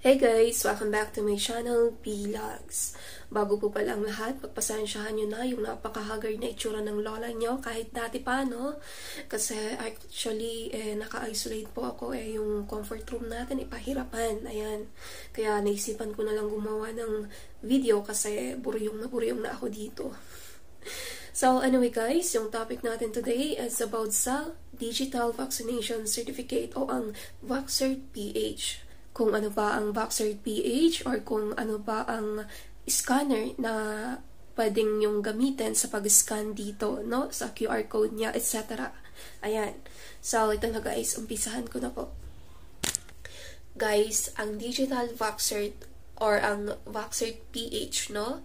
Hey guys! Welcome back to my channel, Vlogs. Bago po pala ang lahat, pagpasensyahan nyo na yung napakahagard na itsura ng lola nyo kahit dati pa, no? Kasi actually, eh, naka-isolate po ako, eh, yung comfort room natin, ipahirapan. Ayan. Kaya naisipan ko na lang gumawa ng video kasi buryong na buryong na ako dito. So anyway guys, yung topic natin today is about sa Digital Vaccination Certificate o ang Vaxcert PH kung ano ba ang Voxer PH or kung ano ba ang scanner na pwedeng yung gamitin sa pag-scan dito, no? Sa QR code niya, etc. Ayan. So, ito na guys, umpisahan ko na po. Guys, ang Digital Voxer or ang Voxer PH, no?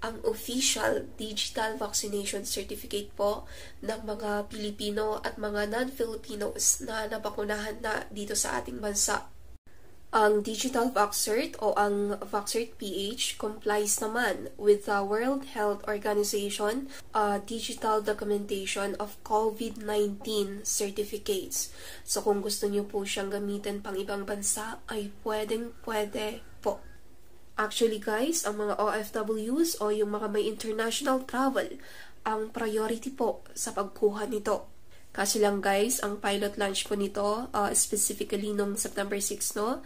ang official digital vaccination certificate po ng mga Pilipino at mga non-Filipinos na nabakunahan na dito sa ating bansa. Ang Digital Vaxcert o ang Vaxcert PH complies naman with the World Health Organization uh, Digital Documentation of COVID-19 Certificates. So kung gusto niyo po siyang gamitin pang ibang bansa, ay pwedeng pwede po. Actually guys, ang mga OFWs o yung mga may international travel, ang priority po sa pagkuha nito. Kasi lang guys, ang pilot launch po nito, uh, specifically nung September 6, no,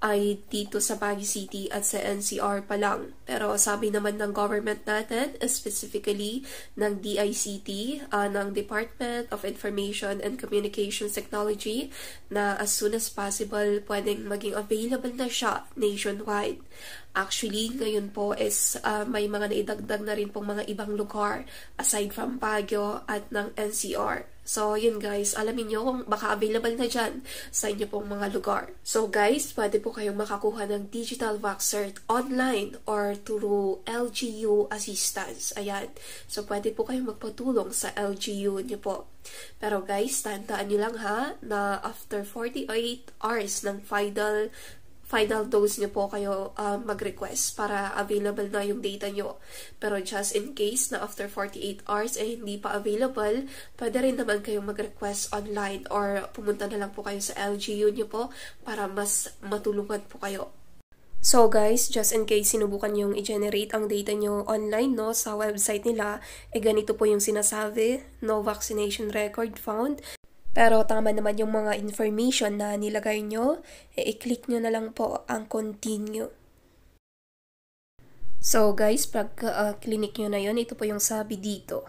ay dito sa Baguio City at sa NCR pa lang. Pero sabi naman ng government natin, specifically ng DICT, uh, ng Department of Information and Communications Technology, na as soon as possible, pwedeng maging available na siya nationwide. Actually, ngayon po is uh, may mga naidagdag na rin pong mga ibang lugar aside from Baguio at ng NCR. So, yun guys, alamin nyo kung baka available na dyan sa inyo pong mga lugar. So guys, pwede po kayong makakuha ng Digital Vax Cert online or through LGU assistance. Ayan. So, pwede po kayong magpatulong sa LGU nyo po. Pero guys, tandaan nyo lang ha, na after 48 hours ng final final dose nyo po kayo uh, mag-request para available na yung data nyo. Pero just in case na after 48 hours ay eh, hindi pa available, pwede rin naman kayong mag-request online or pumunta na lang po kayo sa LGU nyo po para mas matulungan po kayo. So guys, just in case sinubukan yung i-generate ang data nyo online no sa website nila, eh ganito po yung sinasabi, no vaccination record found. Pero tama naman yung mga information na nilagay nyo, e i-click nyo na lang po ang continue. So guys, pag uh, clinic nyo na yon ito po yung sabi dito.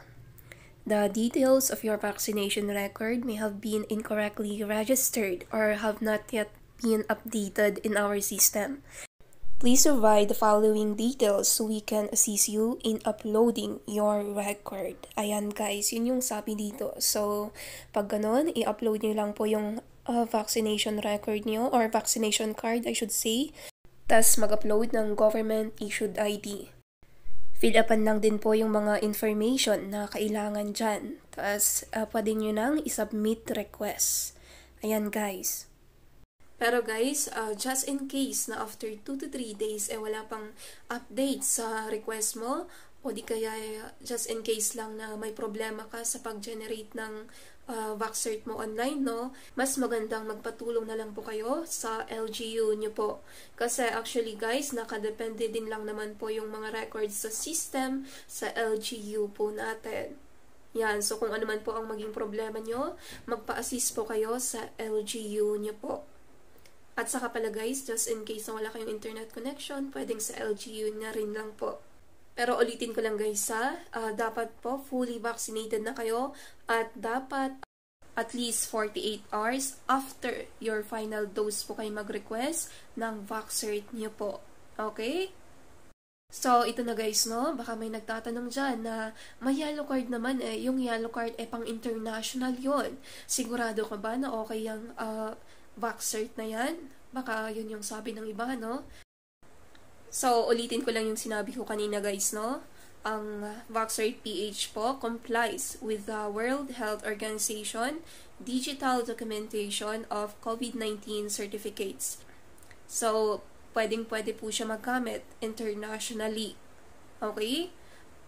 The details of your vaccination record may have been incorrectly registered or have not yet been updated in our system. Please provide the following details so we can assist you in uploading your record. Ayan guys, yun yung sabi dito. So, pag ganun, i-upload nyo lang po yung uh, vaccination record nyo or vaccination card, I should say. Tapos mag-upload ng government-issued ID. Fill upan lang din po yung mga information na kailangan dyan. Tapos, uh, pwede nyo nang i-submit request. Ayan guys. Pero guys, uh, just in case na after 2 to 3 days eh wala pang update sa request mo o di kaya eh, just in case lang na may problema ka sa pag-generate ng uh, Vaxcert mo online, no? Mas magandang magpatulong na lang po kayo sa LGU nyo po. Kasi actually guys, nakadepende din lang naman po yung mga records sa system sa LGU po natin. Yan, so kung ano man po ang maging problema nyo, magpa-assist po kayo sa LGU nyo po. At saka pala guys, just in case na wala kayong internet connection, pwedeng sa LGU na rin lang po. Pero ulitin ko lang guys ha, uh, dapat po fully vaccinated na kayo at dapat at least 48 hours after your final dose po kayo mag-request ng Vaxcert niyo po. Okay? So, ito na guys, no? Baka may nagtatanong dyan na may yellow card naman eh. Yung yellow card eh pang international yon Sigurado ka ba na okay yung uh, Vaxcert na yan. Baka yun yung sabi ng iba, no? So, ulitin ko lang yung sinabi ko kanina, guys, no? Ang Vaxcert PH po complies with the World Health Organization digital documentation of COVID-19 certificates. So, pwedeng-pwede po siya maggamit internationally. Okay?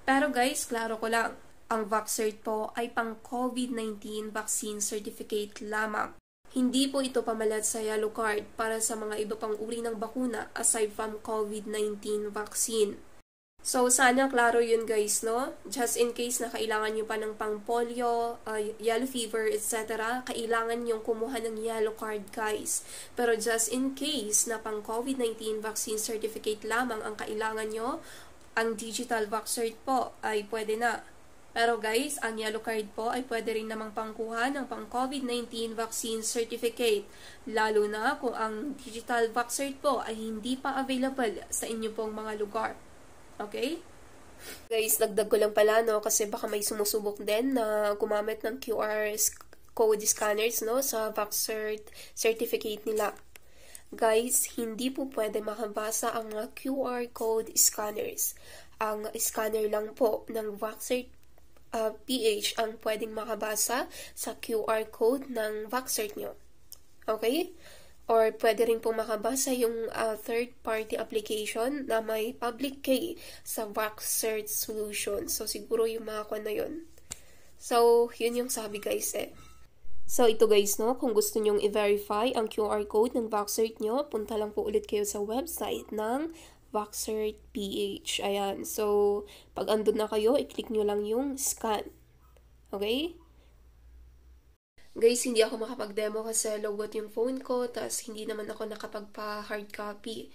Pero guys, klaro ko lang, ang Vaxcert po ay pang COVID-19 vaccine certificate lamang Hindi po ito pamalat sa yellow card para sa mga iba pang uri ng bakuna aside from COVID-19 vaccine. So, sana klaro yun guys, no? Just in case na kailangan nyo pa ng pang polio, uh, yellow fever, etc., kailangan nyo kumuha ng yellow card guys. Pero just in case na pang COVID-19 vaccine certificate lamang ang kailangan nyo, ang digital vax po ay pwede na. Pero guys, ang yellow card po ay pwede rin namang pangkuha ng pang COVID-19 vaccine certificate, lalo na kung ang digital cert po ay hindi pa available sa inyo pong mga lugar. Okay? Guys, dagdag ko lang pala, no, kasi baka may sumusubok din na gumamit ng QR code scanners, no, sa Vaxcert certificate nila. Guys, hindi po pwede makabasa ang mga QR code scanners. Ang scanner lang po ng Vaxcert uh, PH ang pwedeng makabasa sa QR code ng Vaxcert nyo. Okay? Or pwede rin pong makabasa yung uh, third-party application na may public key sa Search Solution. So, siguro yung mga kwan na yun. So, yun yung sabi guys eh. So, ito guys, no, kung gusto nyong i-verify ang QR code ng Vaxcert nyo, punta lang po ulit kayo sa website ng Vaxcert PH. Ayan. So, pag andun na kayo, i-click nyo lang yung scan. Okay? Guys, hindi ako makapag-demo kasi lowbat yung phone ko, tapos hindi naman ako nakapagpa-hard copy.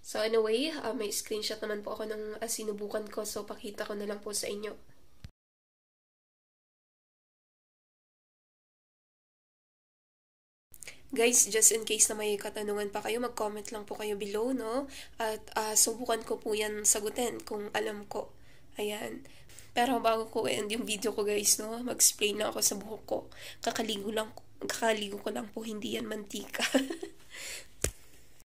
So anyway, uh, may screenshot naman po ako ng uh, sinubukan ko, so pakita ko na lang po sa inyo. Guys, just in case na may katanungan pa kayo, mag-comment lang po kayo below, no? At uh, subukan ko po yan sagutin kung alam ko. Ayan. Pero bago ko end yung video ko guys, no, mag-explain na ako sa buhok ko. Kakaligo lang, kakaligo ko lang po, hindi yan mantika.